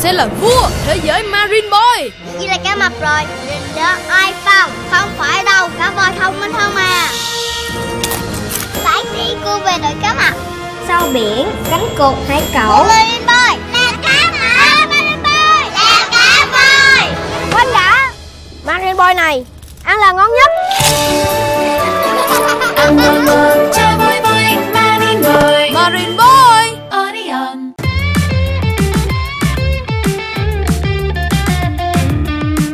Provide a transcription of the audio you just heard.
sẽ là vua thế giới Marine Boy. Vậy là cá mập rồi Nhìn đó ai phong Không phải đâu Cá voi thông minh hơn mà Phải đi cua về đội cá mập. Sau biển Cánh cột hải cẩu. Marine Boy? Là cá mập. Marine Boy? Là cá voi. Quên cả. Marine Boy này Ăn là ngon nhất. Ăn ngon ngon. Cho vui vui Marine Boy. Marine Boy.